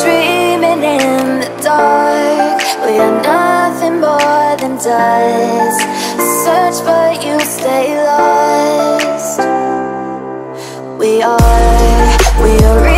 dreaming in the dark. We are nothing more than dust. Search but you stay lost. We are, we are